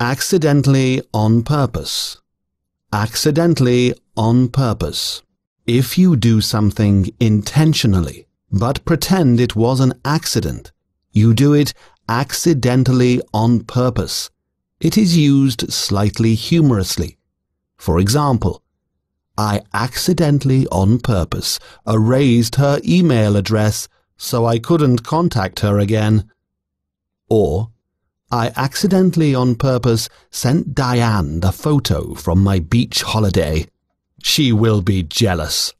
Accidentally on purpose. Accidentally on purpose. If you do something intentionally, but pretend it was an accident, you do it accidentally on purpose. It is used slightly humorously. For example, I accidentally on purpose erased her email address so I couldn't contact her again. Or, I accidentally on purpose sent Diane the photo from my beach holiday. She will be jealous.